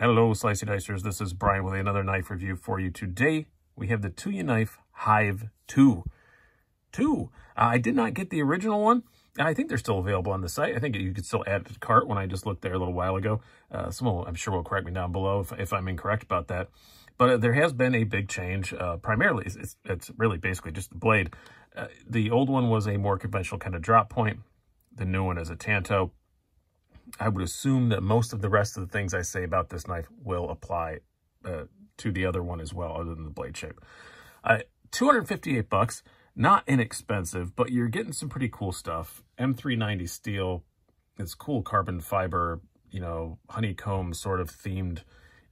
Hello, Slicey Dicers. This is Brian with another knife review for you. Today, we have the Tuya Knife Hive 2. 2. Uh, I did not get the original one. I think they're still available on the site. I think you could still add to cart when I just looked there a little while ago. Uh, someone, I'm sure, will correct me down below if, if I'm incorrect about that. But uh, there has been a big change. Uh, primarily, it's, it's really basically just the blade. Uh, the old one was a more conventional kind of drop point. The new one is a Tanto. I would assume that most of the rest of the things I say about this knife will apply uh, to the other one as well, other than the blade shape. Uh, 258 bucks, not inexpensive, but you're getting some pretty cool stuff. M390 steel, it's cool carbon fiber, you know, honeycomb sort of themed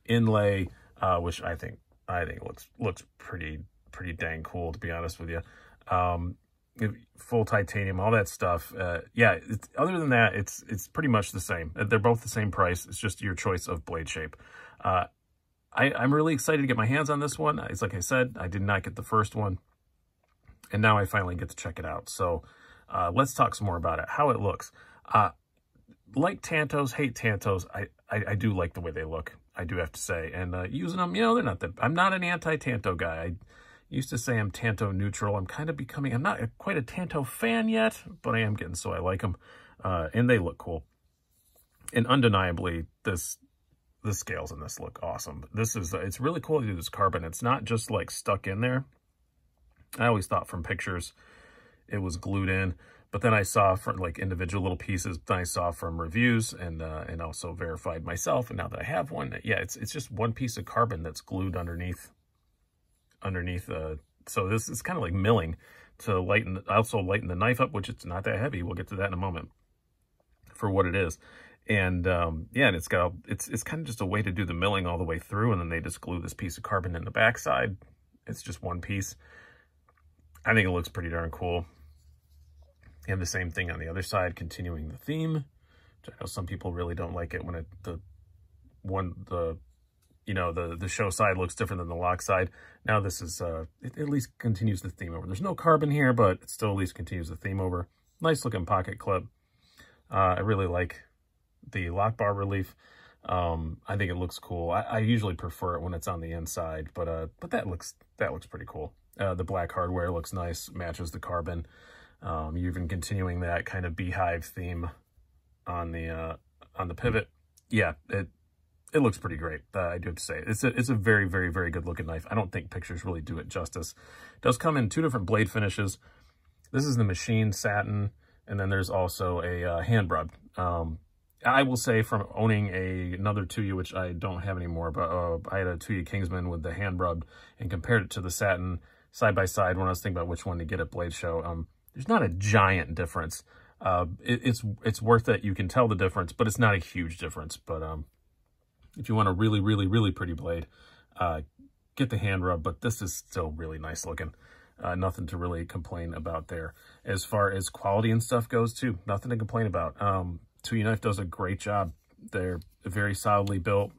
inlay, uh, which I think I think looks looks pretty pretty dang cool to be honest with you. Um, full titanium, all that stuff. Uh, yeah, other than that, it's it's pretty much the same. They're both the same price. It's just your choice of blade shape. Uh, I, I'm really excited to get my hands on this one. It's like I said, I did not get the first one. And now I finally get to check it out. So uh, let's talk some more about it, how it looks. Uh, like Tantos, hate Tantos, I, I, I, do like the way they look, I do have to say. And uh, using them, you know, they're not that, I'm not an anti-Tanto guy. I, used to say I'm Tanto neutral. I'm kind of becoming, I'm not quite a Tanto fan yet, but I am getting so I like them. Uh, and they look cool. And undeniably, this the scales in this look awesome. This is, it's really cool to do this carbon. It's not just like stuck in there. I always thought from pictures it was glued in, but then I saw from like individual little pieces, then I saw from reviews and uh, and also verified myself. And now that I have one, yeah, it's it's just one piece of carbon that's glued underneath underneath. Uh, so this is kind of like milling to lighten, also lighten the knife up, which it's not that heavy. We'll get to that in a moment for what it is. And um, yeah, and it's got, it's, it's kind of just a way to do the milling all the way through. And then they just glue this piece of carbon in the backside. It's just one piece. I think it looks pretty darn cool. And the same thing on the other side, continuing the theme. Which I know some people really don't like it when it, the one, the you know, the, the show side looks different than the lock side. Now this is, uh, it at least continues the theme over. There's no carbon here, but it still at least continues the theme over. Nice looking pocket clip. Uh, I really like the lock bar relief. Um, I think it looks cool. I, I, usually prefer it when it's on the inside, but, uh, but that looks, that looks pretty cool. Uh, the black hardware looks nice, matches the carbon. Um, you're even continuing that kind of beehive theme on the, uh, on the pivot. Yeah, it, it looks pretty great. Uh, I do have to say it's a it's a very very very good looking knife. I don't think pictures really do it justice. It does come in two different blade finishes. This is the machine satin, and then there's also a uh, hand rubbed. Um, I will say from owning a another Tuya, which I don't have anymore, but uh, I had a Tuya Kingsman with the hand rubbed and compared it to the satin side by side when I was thinking about which one to get at Blade Show. Um, there's not a giant difference. Uh, it, it's it's worth it. You can tell the difference, but it's not a huge difference. But um, if you want a really, really, really pretty blade, uh, get the hand rub, but this is still really nice looking. Uh, nothing to really complain about there. As far as quality and stuff goes too, nothing to complain about. Um, Knife does a great job. They're very solidly built.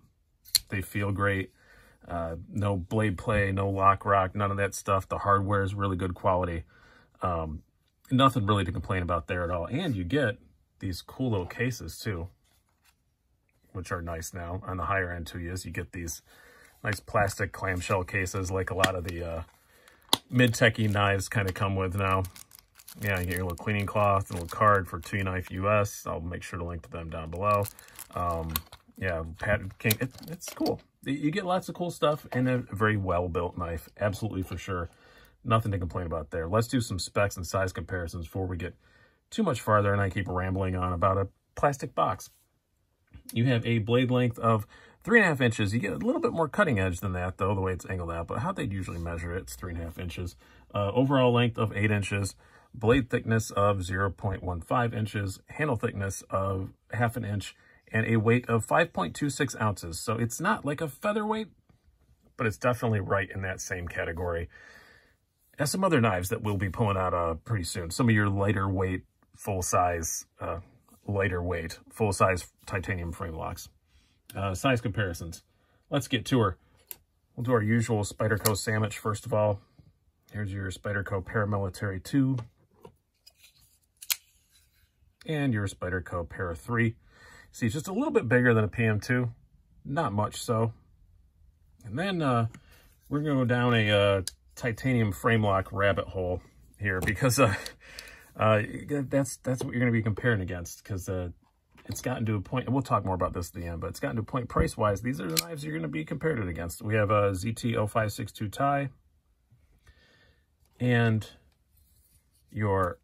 They feel great. Uh, no blade play, no lock rock, none of that stuff. The hardware is really good quality. Um, nothing really to complain about there at all. And you get these cool little cases too which are nice now. On the higher end Tuyas, you get these nice plastic clamshell cases like a lot of the uh, mid-techy knives kind of come with now. Yeah, you get your little cleaning cloth and a little card for Tuya Knife US. I'll make sure to link to them down below. Um, yeah, Patent King, it, it's cool. You get lots of cool stuff in a very well-built knife, absolutely for sure. Nothing to complain about there. Let's do some specs and size comparisons before we get too much farther and I keep rambling on about a plastic box. You have a blade length of three and a half inches. You get a little bit more cutting edge than that, though, the way it's angled out. But how they'd usually measure it, it's three and a half inches. Uh, overall length of eight inches. Blade thickness of 0.15 inches. Handle thickness of half an inch. And a weight of 5.26 ounces. So it's not like a featherweight, but it's definitely right in that same category as some other knives that we'll be pulling out uh, pretty soon. Some of your lighter weight, full-size uh, lighter weight, full-size titanium frame locks. Uh, size comparisons. Let's get to her. We'll do our usual Spyderco sandwich first of all. Here's your Spyderco Paramilitary 2. And your Spyderco Para 3. See, it's just a little bit bigger than a PM2. not much so. And then uh, we're going to go down a uh, titanium frame lock rabbit hole here because uh, uh, that's that's what you're going to be comparing against because uh, it's gotten to a point, and we'll talk more about this at the end, but it's gotten to a point price-wise. These are the knives you're going to be compared it against. We have a ZT0562 tie and your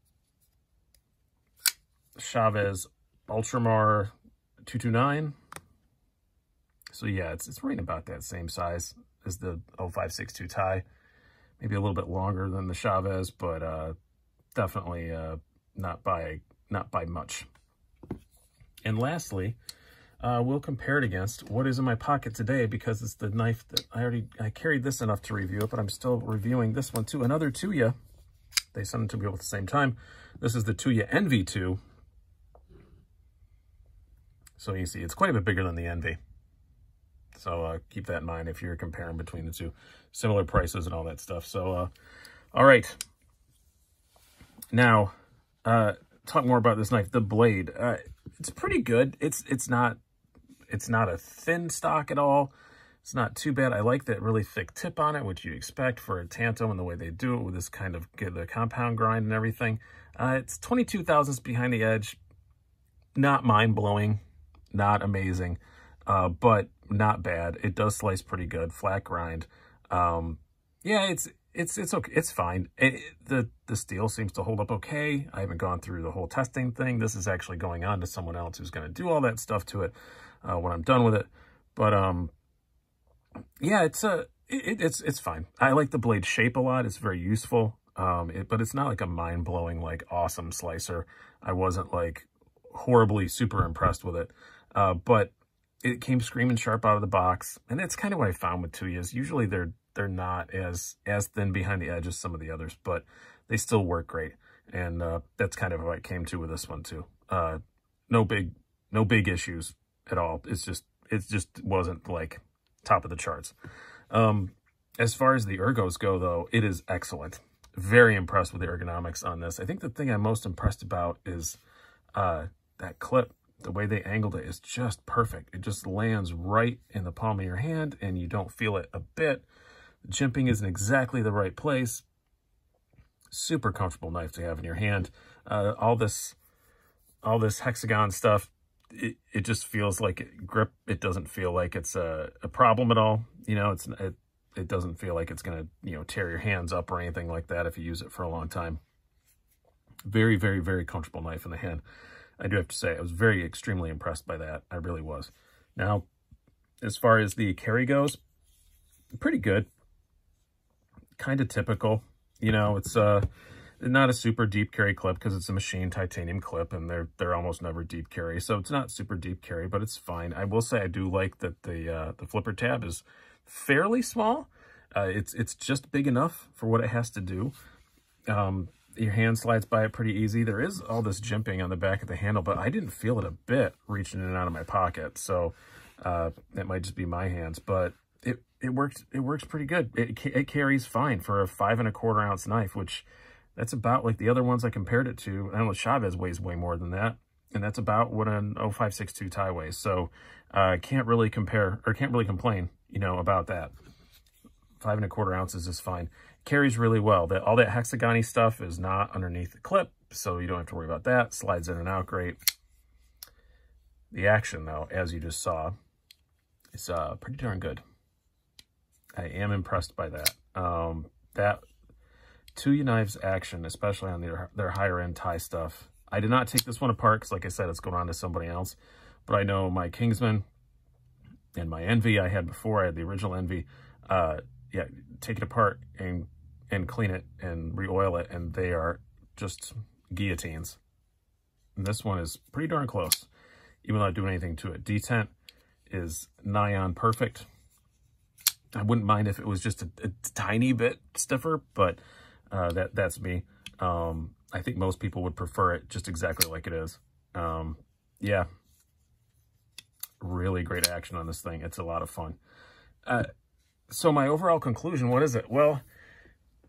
Chaves Ultramar 229. So yeah, it's, it's right about that same size as the 0562 tie. Maybe a little bit longer than the Chaves, but uh, definitely uh, not by not by much. And lastly, uh, we'll compare it against what is in my pocket today because it's the knife that I already, I carried this enough to review it, but I'm still reviewing this one too. Another Tuya. They sent them to me at the same time. This is the Tuya NV2. So you see, it's quite a bit bigger than the Envy. So uh, keep that in mind if you're comparing between the two. Similar prices and all that stuff. So, uh, all right. Now, uh, talk more about this knife. The blade, uh, it's pretty good. It's it's not it's not a thin stock at all. It's not too bad. I like that really thick tip on it, which you expect for a Tanto and the way they do it with this kind of the compound grind and everything. Uh, it's 22 thousandths behind the edge. Not mind-blowing, not amazing, uh, but not bad. It does slice pretty good, flat grind. Um, yeah, it's it's it's okay. It's fine. It, the the steel seems to hold up okay. I haven't gone through the whole testing thing. This is actually going on to someone else who's going to do all that stuff to it uh, when I'm done with it. But um, yeah, it's a uh, it, it's it's fine. I like the blade shape a lot. It's very useful. Um, but it's not like a mind blowing like awesome slicer. I wasn't like horribly super impressed with it. Uh, but it came screaming sharp out of the box, and that's kind of what I found with Tuyas. Usually they're they're not as as thin behind the edge as some of the others, but they still work great. And uh, that's kind of what I came to with this one too. Uh, no big no big issues at all. It's just it just wasn't like top of the charts. Um, as far as the ergos go, though, it is excellent. Very impressed with the ergonomics on this. I think the thing I'm most impressed about is uh, that clip. The way they angled it is just perfect. It just lands right in the palm of your hand, and you don't feel it a bit. Jimping isn't exactly the right place. Super comfortable knife to have in your hand. Uh, all this all this hexagon stuff, it, it just feels like it, grip. It doesn't feel like it's a, a problem at all. You know, it's it, it doesn't feel like it's going to, you know, tear your hands up or anything like that if you use it for a long time. Very, very, very comfortable knife in the hand. I do have to say, I was very extremely impressed by that. I really was. Now, as far as the carry goes, pretty good kind of typical. You know, it's uh, not a super deep carry clip because it's a machine titanium clip and they're they're almost never deep carry. So it's not super deep carry, but it's fine. I will say I do like that the uh, the flipper tab is fairly small. Uh, it's it's just big enough for what it has to do. Um, your hand slides by it pretty easy. There is all this jimping on the back of the handle, but I didn't feel it a bit reaching in and out of my pocket. So uh, it might just be my hands, but it it works it works pretty good. It it carries fine for a five and a quarter ounce knife, which that's about like the other ones I compared it to. I know Chaves weighs way more than that, and that's about what an 0562 tie weighs. So I uh, can't really compare or can't really complain, you know, about that. Five and a quarter ounces is fine. Carries really well. That all that hexagony stuff is not underneath the clip, so you don't have to worry about that. Slides in and out great. The action, though, as you just saw, is uh, pretty darn good. I am impressed by that. Um, that Tuya Knives action, especially on their, their higher end tie stuff. I did not take this one apart because, like I said, it's going on to somebody else. But I know my Kingsman and my Envy I had before, I had the original Envy. Uh, yeah, take it apart and and clean it and re-oil it, and they are just guillotines. And this one is pretty darn close, even without doing anything to it. Detent is nigh on perfect. I wouldn't mind if it was just a, a tiny bit stiffer, but uh, that that's me. Um, I think most people would prefer it just exactly like it is. Um, yeah, really great action on this thing. It's a lot of fun. Uh, so my overall conclusion, what is it? Well,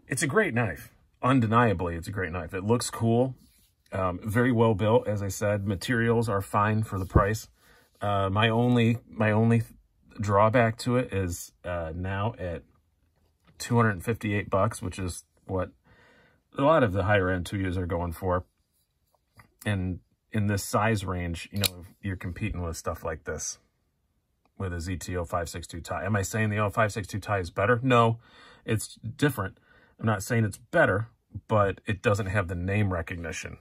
it's a great knife. Undeniably, it's a great knife. It looks cool. Um, very well built, as I said. Materials are fine for the price. Uh, my only my only drawback to it is uh, now at 258 bucks, which is what a lot of the higher end Tuyas are going for. And in this size range, you know, you're competing with stuff like this with a ZT0562 tie. Am I saying the 0562 tie is better? No, it's different. I'm not saying it's better, but it doesn't have the name recognition,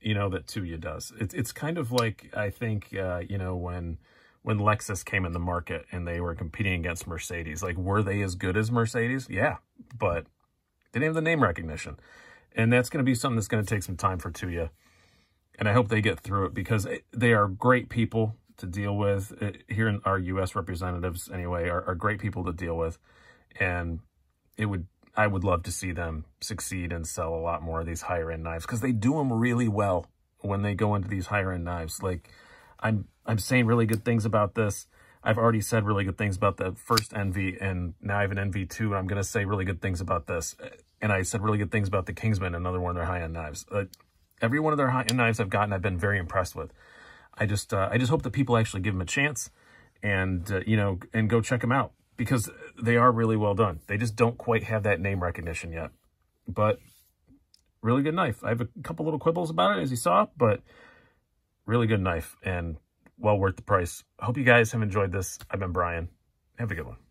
you know, that Tuya does. It's it's kind of like, I think, uh, you know, when when Lexus came in the market and they were competing against Mercedes. Like, were they as good as Mercedes? Yeah, but they didn't have the name recognition. And that's going to be something that's going to take some time for Tuya. And I hope they get through it because they are great people to deal with. Uh, here in our U.S. representatives, anyway, are, are great people to deal with. And it would I would love to see them succeed and sell a lot more of these higher end knives because they do them really well when they go into these higher end knives. Like I'm I'm saying really good things about this. I've already said really good things about the first Envy, and now I have an NV2, and I'm going to say really good things about this. And I said really good things about the Kingsman, another one of their high-end knives. Uh, every one of their high-end knives I've gotten, I've been very impressed with. I just uh, I just hope that people actually give them a chance, and uh, you know, and go check them out because they are really well done. They just don't quite have that name recognition yet, but really good knife. I have a couple little quibbles about it, as you saw, but really good knife and well worth the price. Hope you guys have enjoyed this. I've been Brian. Have a good one.